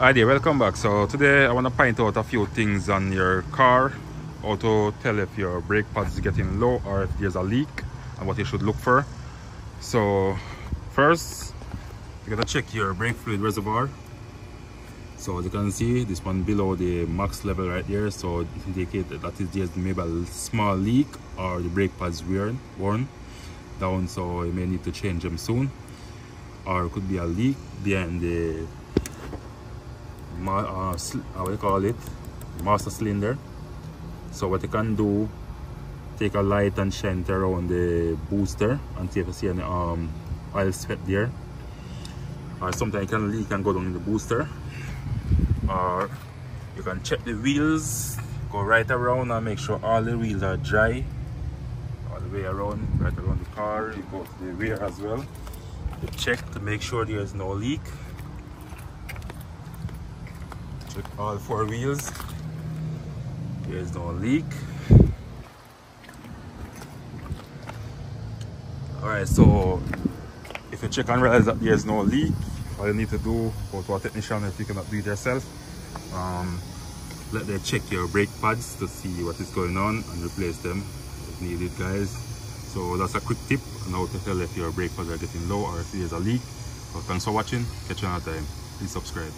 Hi there, welcome back. So today I want to point out a few things on your car, how to tell if your brake pads is getting low or if there's a leak and what you should look for. So first, you gotta check your brake fluid reservoir. So as you can see, this one below the max level right there. So it indicates that is just maybe a small leak or the brake pads worn, worn down. So you may need to change them soon. Or it could be a leak behind the uh, how we call it master cylinder so what you can do take a light and shine it around the booster and see if you see any um, oil sweat there or sometimes it can leak and go down in the booster or you can check the wheels go right around and make sure all the wheels are dry. All the way around right around the car you go to the rear as well. You check to make sure there is no leak. Check all four wheels. There's no leak. All right so if you check and realize that there's no leak all you need to do go to a technician if you cannot do it yourself. Um, let them check your brake pads to see what is going on and replace them if needed guys. So that's a quick tip on how to tell if your brake pads are getting low or if there's a leak. So thanks for watching. Catch you another time. Please subscribe